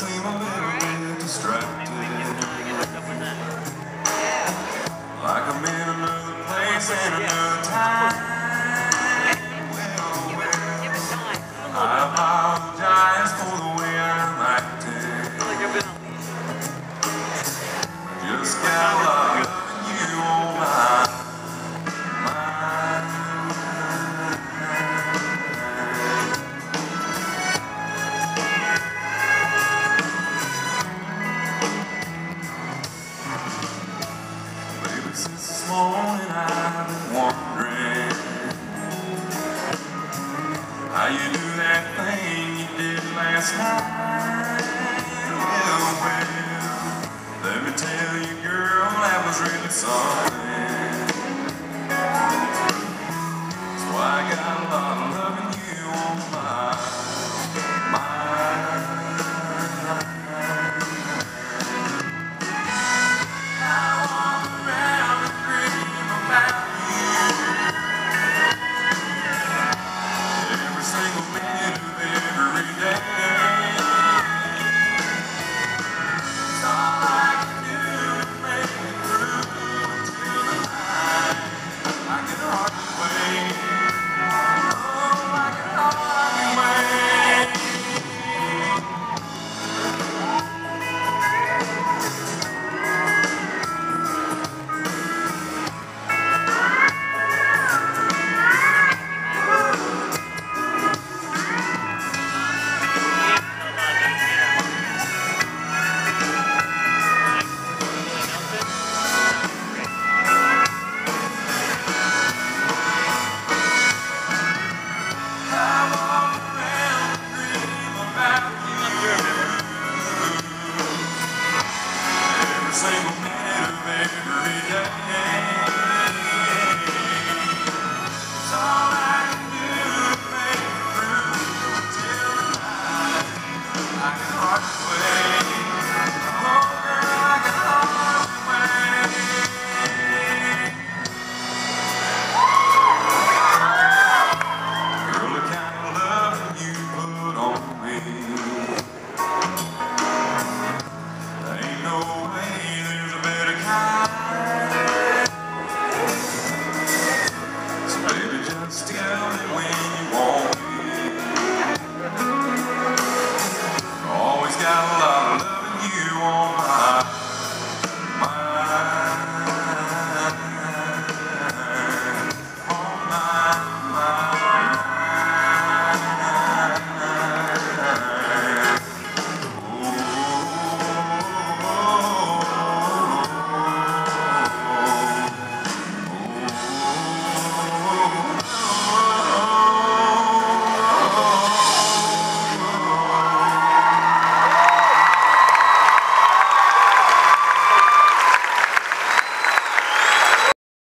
seem a little bit distracted. Like I'm in another place and another time. you do that thing you did last night. Yeah, It's all I can do to make it through the